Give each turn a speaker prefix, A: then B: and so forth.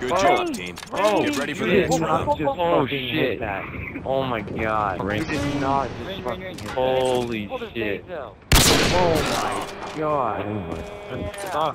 A: Good
B: Oh.
A: job, team.
B: Oh,
A: Get ready for the next round.
B: just
C: Oh,
B: hit
C: shit.
B: Oh, that. Oh my god.
C: Ring.
B: You did not just
D: Ring,
B: fucking
D: ring.
B: Holy shit. Oh my god.
C: Oh my.